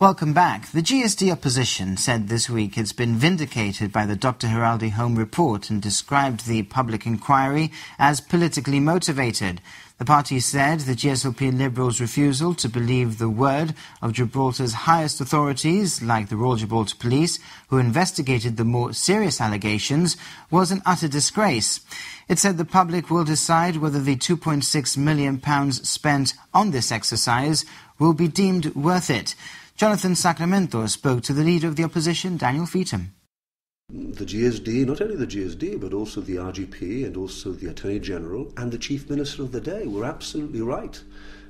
Welcome back. The GSD opposition said this week it's been vindicated by the Dr. Giraldi Home report and described the public inquiry as politically motivated. The party said the GSLP Liberals' refusal to believe the word of Gibraltar's highest authorities, like the Royal Gibraltar Police, who investigated the more serious allegations, was an utter disgrace. It said the public will decide whether the £2.6 million spent on this exercise will be deemed worth it. Jonathan Sacramento spoke to the leader of the opposition, Daniel Feetham. The GSD, not only the GSD, but also the RGP and also the Attorney General and the Chief Minister of the day were absolutely right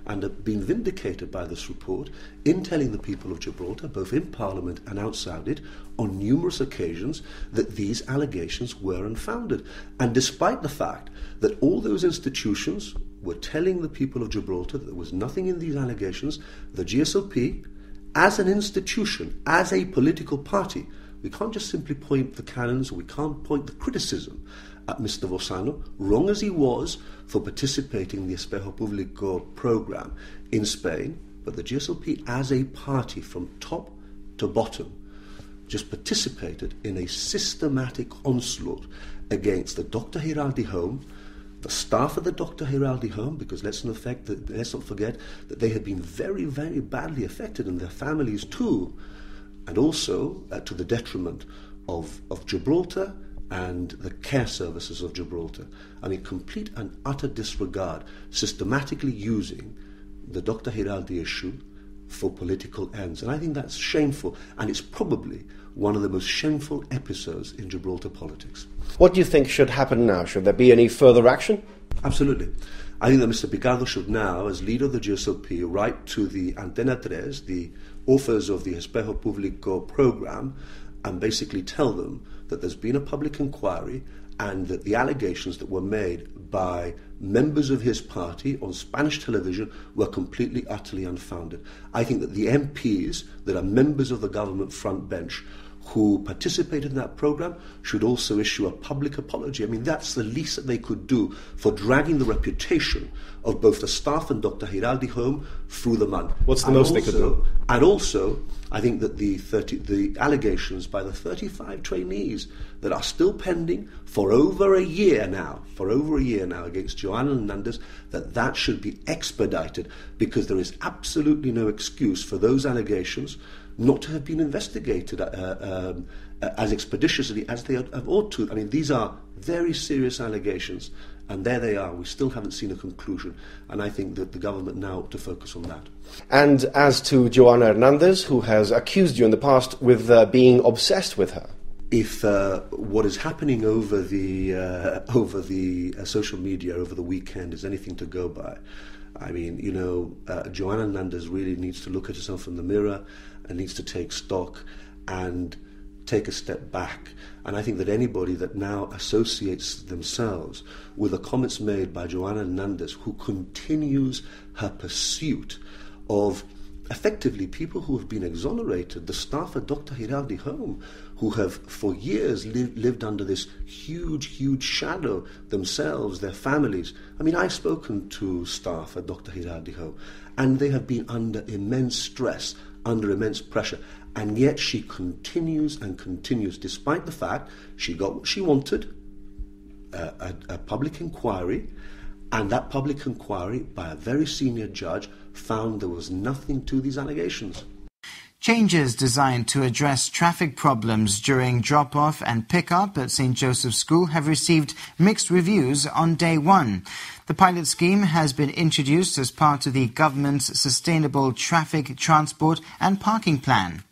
and have been vindicated by this report in telling the people of Gibraltar, both in Parliament and outside it, on numerous occasions that these allegations were unfounded. And despite the fact that all those institutions were telling the people of Gibraltar that there was nothing in these allegations, the GSLP, as an institution, as a political party, we can't just simply point the cannons, we can't point the criticism at Mr. Lozano, wrong as he was for participating in the Espejo Público program in Spain, but the GSLP as a party from top to bottom just participated in a systematic onslaught against the Dr. Giraldi home, the staff of the Dr. Giraldi home, because let's not, let's not forget that they had been very, very badly affected, and their families too, and also uh, to the detriment of, of Gibraltar and the care services of Gibraltar. I mean, complete and utter disregard, systematically using the Dr. Giraldi issue for political ends. And I think that's shameful, and it's probably one of the most shameful episodes in Gibraltar politics. What do you think should happen now? Should there be any further action? Absolutely. I think that Mr. Picardo should now, as leader of the GSLP, write to the Antena Tres, the authors of the Espejo Público program, and basically tell them that there's been a public inquiry and that the allegations that were made by members of his party on Spanish television were completely, utterly unfounded. I think that the MPs that are members of the government front bench who participated in that program should also issue a public apology. I mean, that's the least that they could do for dragging the reputation of both the staff and Dr. Giraldi home through the mud. What's the and most also, they could do? And also, I think that the 30, the allegations by the 35 trainees that are still pending for over a year now, for over a year now against Joanna Hernandez, that that should be expedited because there is absolutely no excuse for those allegations not to have been investigated uh, um, uh, as expeditiously as they have ought to. I mean, these are very serious allegations, and there they are. We still haven't seen a conclusion, and I think that the government now ought to focus on that. And as to Joanna Hernandez, who has accused you in the past with uh, being obsessed with her. If uh, what is happening over the uh, over the uh, social media over the weekend is anything to go by, I mean, you know, uh, Joanna Hernandez really needs to look at herself in the mirror and needs to take stock and take a step back. And I think that anybody that now associates themselves with the comments made by Joanna Hernandez, who continues her pursuit of effectively people who have been exonerated, the staff at Dr. Giraldi Home, who have for years li- lived under this huge, huge shadow themselves, their families. I mean, I've spoken to staff at Dr. Giraldi Home, and they have been under immense stress under immense pressure. And yet she continues and continues, despite the fact she got what she wanted a, a, a public inquiry. And that public inquiry, by a very senior judge, found there was nothing to these allegations. Changes designed to address traffic problems during drop off and pick up at St. Joseph's School have received mixed reviews on day one. The pilot scheme has been introduced as part of the government's Sustainable Traffic, Transport and Parking Plan.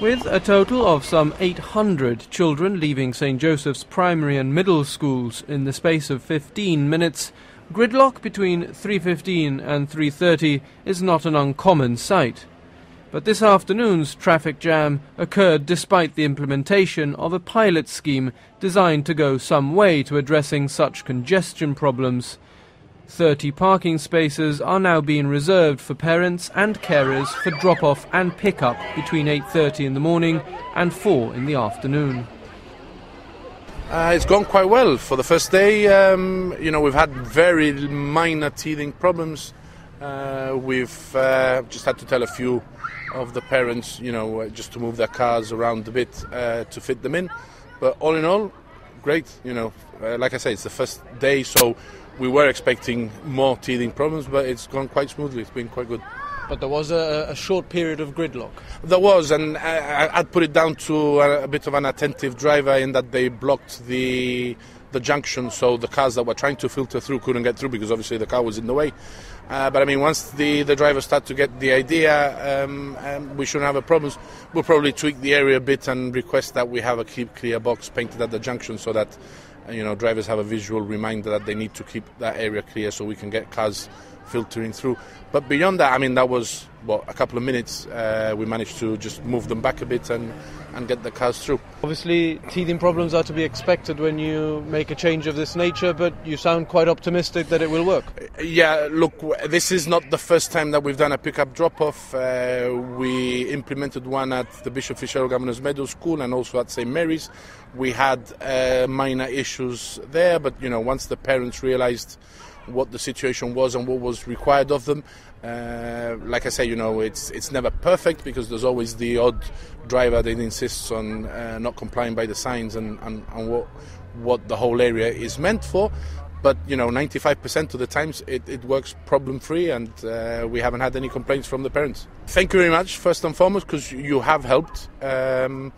With a total of some 800 children leaving St. Joseph's primary and middle schools in the space of 15 minutes, gridlock between 3.15 and 3.30 is not an uncommon sight. But this afternoon's traffic jam occurred despite the implementation of a pilot scheme designed to go some way to addressing such congestion problems. 30 parking spaces are now being reserved for parents and carers for drop-off and pick-up between 8.30 in the morning and 4 in the afternoon. Uh, it's gone quite well. For the first day, um, you know, we've had very minor teething problems. Uh, we've uh, just had to tell a few of the parents, you know, uh, just to move their cars around a bit uh, to fit them in. But all in all, great. You know, uh, like I say, it's the first day, so we were expecting more teething problems, but it's gone quite smoothly. It's been quite good. But there was a, a short period of gridlock. There was, and I, I'd put it down to a, a, bit of an attentive driver in that they blocked the the junction, so the cars that were trying to filter through couldn't get through because obviously the car was in the way. Uh, but I mean, once the, the drivers start to get the idea, um, um, we shouldn't have a problem. We'll probably tweak the area a bit and request that we have a keep clear box painted at the junction so that you know drivers have a visual reminder that they need to keep that area clear so we can get cars filtering through. But beyond that, I mean, that was what a couple of minutes. Uh, we managed to just move them back a bit and, and get the cars through. Obviously, teething problems are to be expected when you make a change of this nature, but you sound quite optimistic that it will work. Yeah, look, this is not the first time that we've done a pickup drop off. Uh, we implemented one at the Bishop Fitzgerald Governor's Meadow School and also at St Mary's. We had uh, minor issues there, but you know, once the parents realized what the situation was and what was required of them. Uh, like I say, you know, it's it's never perfect because there's always the odd driver that insists on uh, not complying by the signs and, and, and, what what the whole area is meant for. But you know, 95% of the times it, it works problem free, and uh, we haven't had any complaints from the parents. Thank you very much, first and foremost, because you have helped. Um,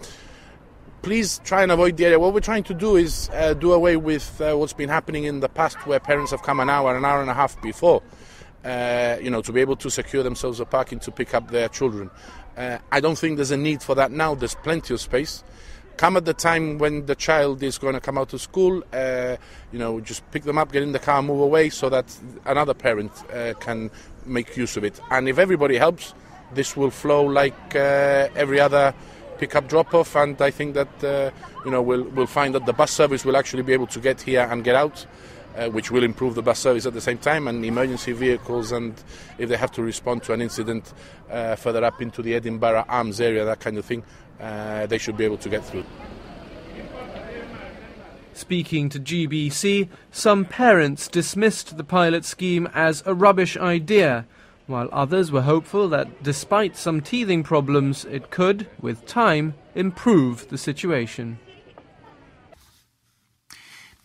please try and avoid the area. What we're trying to do is uh, do away with uh, what's been happening in the past where parents have come an hour, an hour and a half before, uh, you know, to be able to secure themselves a parking to pick up their children. Uh, I don't think there's a need for that now. There's plenty of space. Come at the time when the child is going to come out of school, uh, you know, just pick them up, get in the car, move away so that another parent uh, can make use of it. And if everybody helps, this will flow like every other pick up drop off, and I think that uh, you know we'll we'll find that the bus service will actually be able to get here and get out. Uh, which will improve the bus service at the same time, and emergency vehicles, and if they have to respond to an incident uh, further up into the Edinburgh Arms area, that kind of thing, uh, they should be able to get through. Speaking to GBC, some parents dismissed the pilot scheme as a rubbish idea while others were hopeful that despite some teething problems, it could, with time, improve the situation.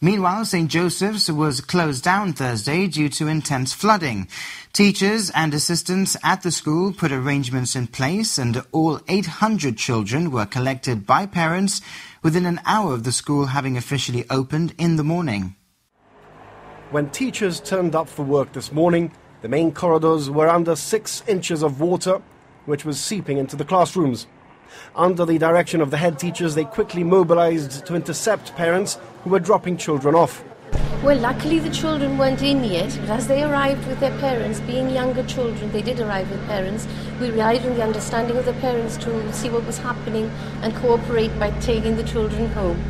Meanwhile, St. Joseph's was closed down Thursday due to intense flooding. Teachers and assistants at the school put arrangements in place and all 800 children were collected by parents within an hour of the school having officially opened in the morning. When teachers turned up for work this morning, the main corridors were under six inches of water, which was seeping into the classrooms. Under the direction of the head teachers, they quickly mobilized to intercept parents who were dropping children off. Well, luckily the children weren't in yet, but as they arrived with their parents, being younger children, they did arrive with parents. We relied on the understanding of the parents to see what was happening and cooperate by taking the children home.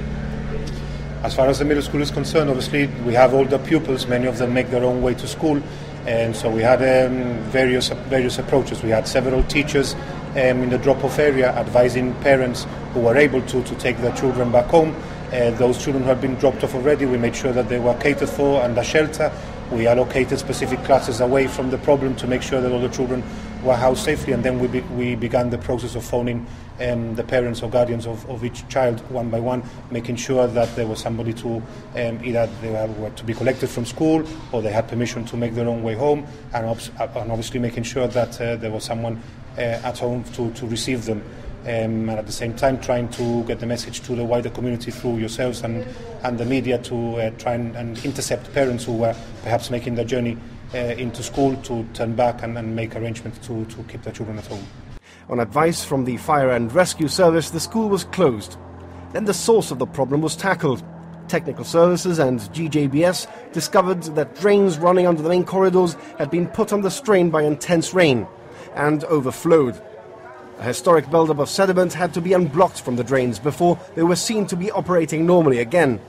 As far as the middle school is concerned, obviously we have older pupils, many of them make their own way to school, and so we had um, various various approaches. We had several teachers um, in the drop-off area advising parents who were able to to take their children back home. Uh, those children who had been dropped off already, we made sure that they were catered for a shelter. We allocated specific classes away from the problem to make sure that all the children were housed safely, and then we, be, we began the process of phoning um, the parents or guardians of, of, each child one by one, making sure that there was somebody to um, either they were to be collected from school or they had permission to make their own way home, and, ob- and obviously making sure that uh, there was someone uh, at home to, to receive them. Um, and at the same time trying to get the message to the wider community through yourselves and, and the media to uh, try and, and, intercept parents who were perhaps making their journey uh, into school to turn back and, and make arrangements to, to keep their children at home. On advice from the Fire and Rescue Service, the school was closed. Then the source of the problem was tackled. Technical Services and GJBS discovered that drains running under the main corridors had been put under strain by intense rain and overflowed. A historic buildup of sediment had to be unblocked from the drains before they were seen to be operating normally again.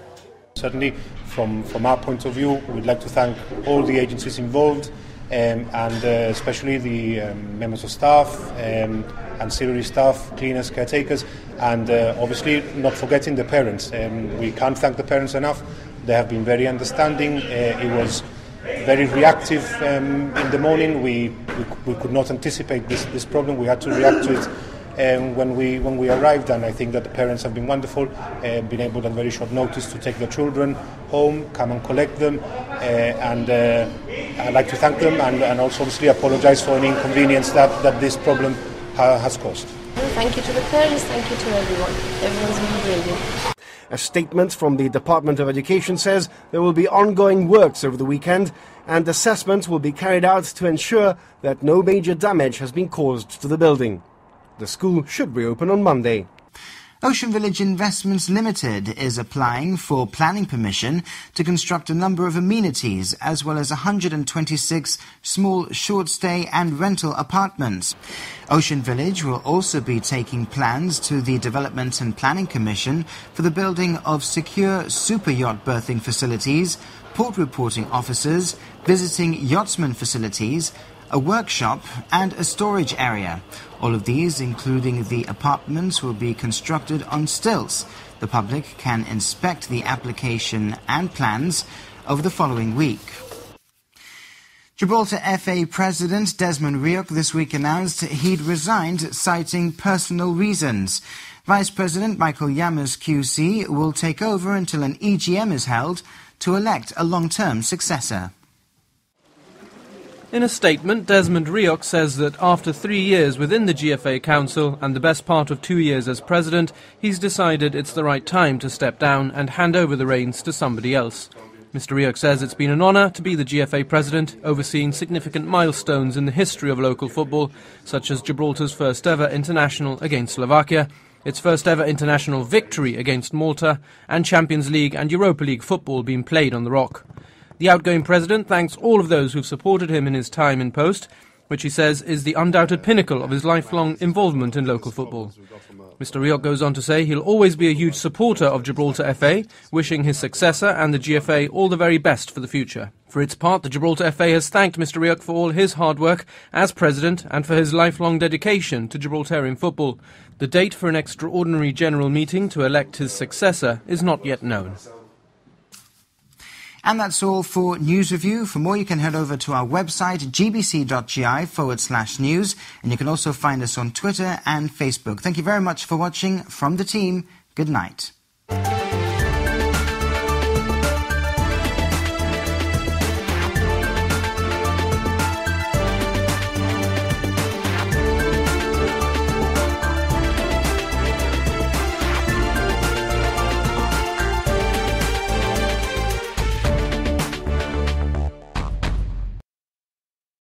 Certainly, from, from our point of view, we'd like to thank all the agencies involved, um, and uh, especially the um, members of staff, um, ancillary staff, cleaners, caretakers, and uh, obviously not forgetting the parents. Um, we can't thank the parents enough. They have been very understanding. Uh, it was very reactive um, in the morning. We, we, we, could not anticipate this, this problem. We had to react to it um, when we when we arrived, and I think that the parents have been wonderful, uh, been able at very short notice to take their children home, come and collect them, uh, and uh, I'd like to thank them and, and also obviously apologise for any inconvenience that, that this problem ha- has caused. Thank you to the parents, thank you to everyone. Everyone's been brilliant. A statement from the Department of Education says there will be ongoing works over the weekend and assessments will be carried out to ensure that no major damage has been caused to the building. The school should reopen on Monday. Ocean Village Investments Limited is applying for planning permission to construct a number of amenities as well as 126 small short stay and rental apartments. Ocean Village will also be taking plans to the Development and Planning Commission for the building of secure super yacht berthing facilities, port reporting offices, visiting yachtsman facilities, a workshop, and a storage area. All of these, including the apartments, will be constructed on stilts. The public can inspect the application and plans over the following week. Gibraltar FA President Desmond Reoch this week announced he'd resigned, citing personal reasons. Vice President Michael Llamas QC will take over until an EGM is held to elect a long-term successor. In a statement, Desmond Reoch says that after three years within the GFA Council and the best part of two years as president, he's decided it's the right time to step down and hand over the reins to somebody else. Mr. Reoch says it's been an honour to be the GFA president, overseeing significant milestones in the history of local football, such as Gibraltar's first ever international against Slovakia, its first ever international victory against Malta, and Champions League and Europa League football being played on the Rock. The outgoing president thanks all of those who've supported him in his time in post, which he says is the undoubted pinnacle of his lifelong involvement in local football. Mr. Reoch goes on to say he'll always be a huge supporter of Gibraltar FA, wishing his successor and the GFA all the very best for the future. For its part, the Gibraltar FA has thanked Mr. Reoch for all his hard work as president and for his lifelong dedication to Gibraltarian football. The date for an extraordinary general meeting to elect his successor is not yet known. And that's all for News Review. For more, you can head over to our website, gbc.gi forward slash news. And you can also find us on Twitter and Facebook. Thank you very much for watching. From the team, good night.